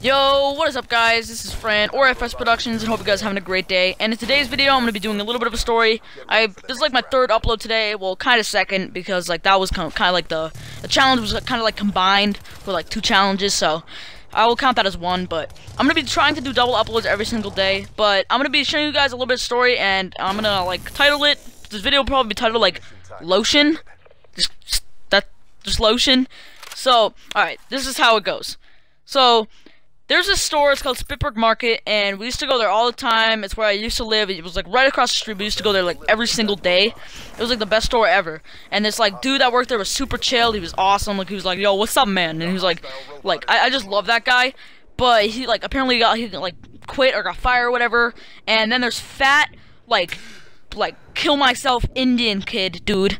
Yo, what is up guys? This is Fran, or FS Productions, and hope you guys are having a great day. And in today's video, I'm going to be doing a little bit of a story. I This is like my third upload today, well, kind of second, because like that was kind of, kind of like the, the challenge was kind of like combined with like two challenges, so I will count that as one, but I'm going to be trying to do double uploads every single day, but I'm going to be showing you guys a little bit of story, and I'm going to like title it, this video will probably be titled like, Lotion, just, just that, just Lotion. So, alright, this is how it goes. So, there's a store, it's called Spitberg Market, and we used to go there all the time. It's where I used to live. It was like right across the street. We used to go there like every single day. It was like the best store ever. And this like dude that worked there was super chill. He was awesome. Like he was like, "Yo, what's up, man?" And he was like, like I, I just love that guy. But he like apparently got he like quit or got fired or whatever. And then there's fat like like kill myself Indian kid dude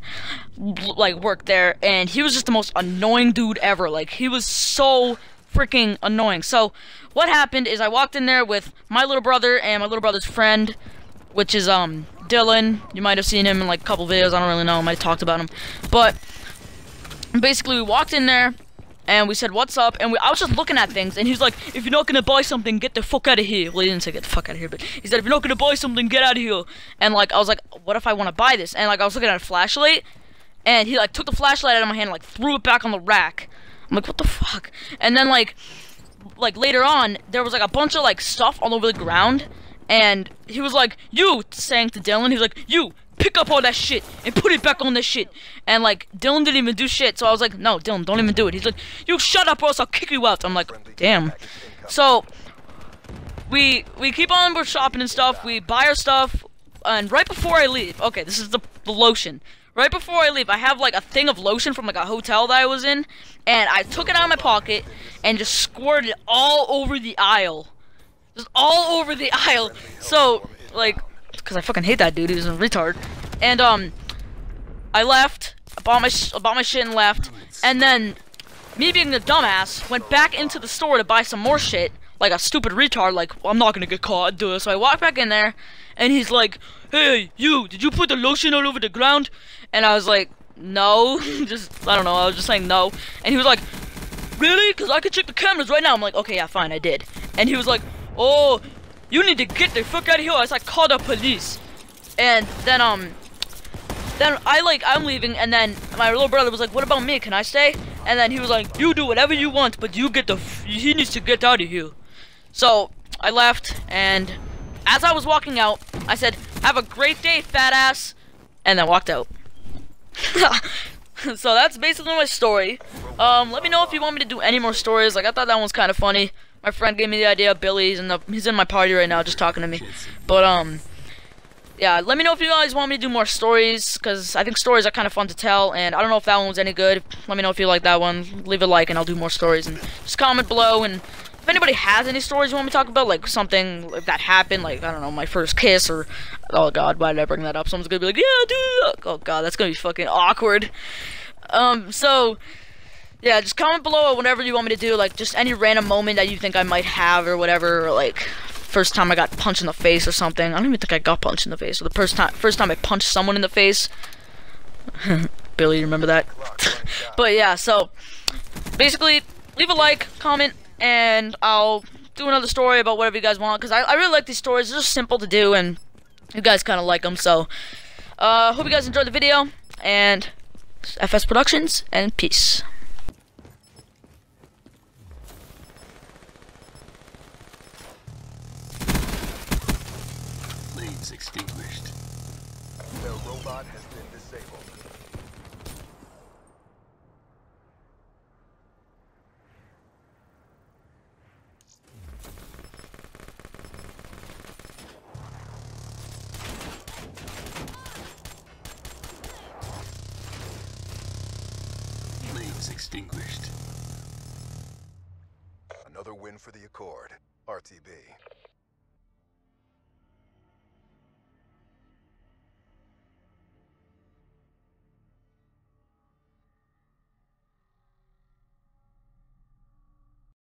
like worked there and he was just the most annoying dude ever. Like he was so freaking annoying. So, what happened is I walked in there with my little brother and my little brother's friend, which is, um, Dylan. You might have seen him in, like, a couple videos. I don't really know. I might have talked about him. But, basically, we walked in there, and we said, what's up? And we, I was just looking at things, and he's like, if you're not gonna buy something, get the fuck out of here. Well, he didn't say get the fuck out of here, but he said, if you're not gonna buy something, get out of here. And, like, I was like, what if I want to buy this? And, like, I was looking at a flashlight, and he, like, took the flashlight out of my hand and, like, threw it back on the rack. I'm like, what the fuck? And then like, like later on, there was like a bunch of like stuff all over the ground, and he was like, you, saying to Dylan, he was like, you, pick up all that shit and put it back on this shit. And like, Dylan didn't even do shit, so I was like, no, Dylan, don't even do it. He's like, you shut up or else I'll kick you out. I'm like, damn. So, we, we keep on, we're shopping and stuff, we buy our stuff, and right before I leave, okay, this is the, the lotion. Right before I leave, I have like a thing of lotion from like a hotel that I was in, and I took it out of my pocket and just squirted it all over the aisle. Just all over the aisle. So, like, because I fucking hate that dude, he's a retard. And, um, I left, I bought my, I bought my shit and left, and then, me being the dumbass, went back into the store to buy some more shit, like a stupid retard, like, I'm not gonna get caught, do it. So I walked back in there, and he's like, hey, you, did you put the lotion all over the ground? And I was like, no, just, I don't know, I was just saying no. And he was like, really? Because I can check the cameras right now. I'm like, okay, yeah, fine, I did. And he was like, oh, you need to get the fuck out of here. I was like, call the police. And then, um, then I, like, I'm leaving, and then my little brother was like, what about me? Can I stay? And then he was like, you do whatever you want, but you get the, he needs to get out of here. So, I left, and as I was walking out, I said, have a great day, fat ass, and then walked out. so that's basically my story. Um, let me know if you want me to do any more stories. Like, I thought that one was kind of funny. My friend gave me the idea Billy's, and he's in my party right now just talking to me. But, um, yeah, let me know if you guys want me to do more stories, because I think stories are kind of fun to tell, and I don't know if that one was any good. Let me know if you like that one. Leave a like, and I'll do more stories, and just comment below, and if anybody has any stories you want me to talk about, like something that happened, like, I don't know, my first kiss, or, oh god, why did I bring that up? Someone's gonna be like, yeah, dude, oh god, that's gonna be fucking awkward. Um, so, yeah, just comment below whatever you want me to do, like, just any random moment that you think I might have, or whatever, or, like, first time I got punched in the face or something. I don't even think I got punched in the face, or the first time, first time I punched someone in the face. Billy, you remember that? but yeah, so, basically, leave a like, comment, and I'll do another story about whatever you guys want, because I, I really like these stories. They're just simple to do, and you guys kind of like them, so, uh, hope you guys enjoyed the video, and FS Productions, and peace. Flames extinguished. Their robot has been disabled. Extinguished. Another win for the Accord. RTB.